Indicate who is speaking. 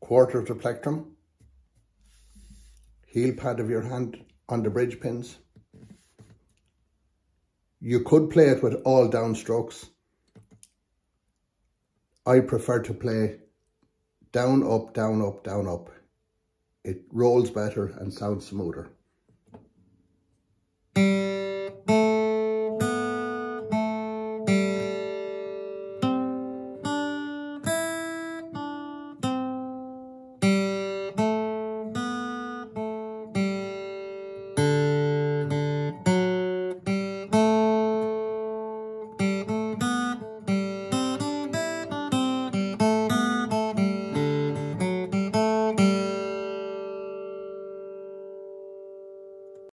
Speaker 1: quarter of the plectrum, heel pad of your hand on the bridge pins. You could play it with all down strokes. I prefer to play down, up, down, up, down, up. It rolls better and sounds smoother.